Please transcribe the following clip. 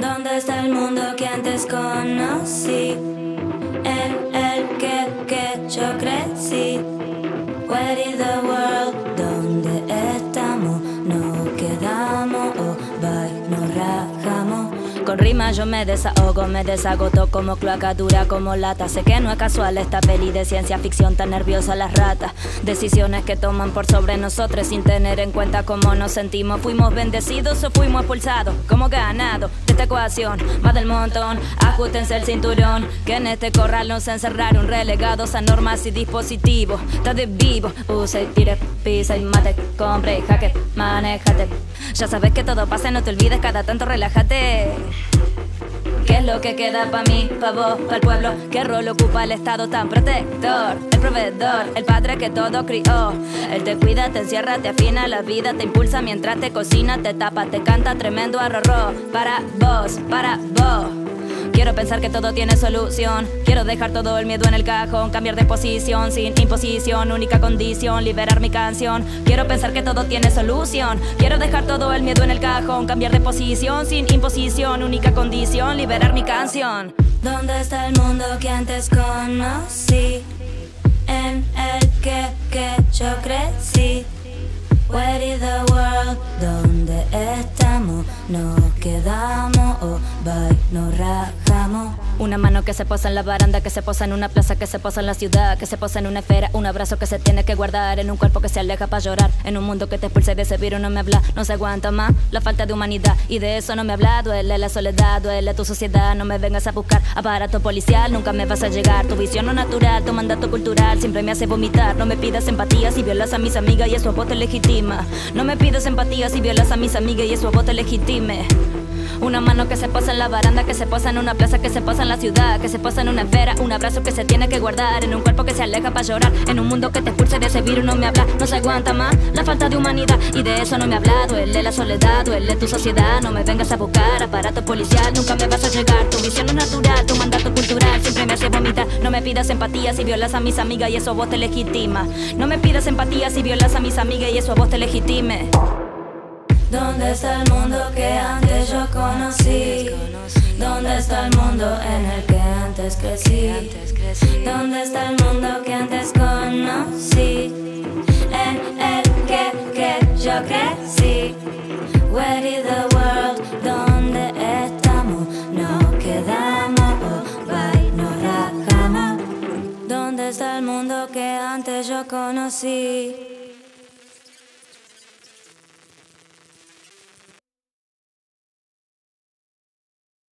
¿Dónde está el mundo que antes conocí? En el que, que yo crecí. Where is the world? Con rima yo me desahogo, me desagoto como cloaca dura como lata. Sé que no es casual esta peli de ciencia ficción tan nerviosa las ratas. Decisiones que toman por sobre nosotros sin tener en cuenta cómo nos sentimos. Fuimos bendecidos o fuimos expulsados, como ganado de esta ecuación. Más del montón, ajustense el cinturón. Que en este corral nos encerraron relegados a normas y dispositivos. Está de vivo, use, tire, pisa y mate, compre, jaque, manejate. Ya sabes que todo pasa, no te olvides, cada tanto relájate. ¿Qué es lo que queda pa' mí, pa' vos, pa' el pueblo? ¿Qué rol ocupa el Estado tan protector? El proveedor, el padre que todo crió. Él te cuida, te encierra, te afina la vida, te impulsa mientras te cocina, te tapa, te canta tremendo arrorró. Para vos, para vos. Quiero pensar que todo tiene solución. Quiero dejar todo el miedo en el cajón, cambiar de posición sin imposición, única condición, liberar mi canción. Quiero pensar que todo tiene solución. Quiero dejar todo el miedo en el cajón, cambiar de posición sin imposición, única condición, liberar mi canción. ¿Dónde está el mundo que antes conocí? En el que, que yo crecí. Where is the world? ¿Dónde estamos? Nos quedamos, oh, bye, nos rajamos. Una mano que se posa en la baranda, que se posa en una plaza, que se posa en la ciudad, que se posa en una esfera. Un abrazo que se tiene que guardar en un cuerpo que se aleja para llorar. En un mundo que te expulsa de ese virus no me habla, no se aguanta más la falta de humanidad. Y de eso no me habla, duele la soledad, duele tu sociedad. No me vengas a buscar aparato policial, nunca me vas a llegar. Tu visión no natural, tu mandato cultural siempre me hace vomitar. No me pidas empatía si violas a mis amigas y eso a vos te legitima. No me pidas empatía si violas a mis amigas y eso a vos te legitime. Una mano que se posa en la baranda, que se posa en una plaza, que se posa en la ciudad, que se posa en una esfera. Un abrazo que se tiene que guardar en un cuerpo que se aleja para llorar. En un mundo que te expulse de ese virus no me habla, no se aguanta más la falta de humanidad. Y de eso no me habla, duele la soledad, duele tu sociedad. No me vengas a buscar aparato policial, nunca me vas a llegar. Tu visión es natural, tu mandato cultural siempre me hace vomitar. No me pidas empatía si violas a mis amigas y eso a vos te legitima. No me pidas empatía si violas a mis amigas y eso a vos te legitime. ¿Dónde está el mundo que antes yo conocí? ¿Dónde está el mundo en el que antes crecí? ¿Dónde está el mundo que antes conocí? En el que, que yo crecí. Where is the world? ¿Dónde estamos? Nos quedamos, oh, bye, rajamos. ¿Dónde está el mundo que antes yo conocí?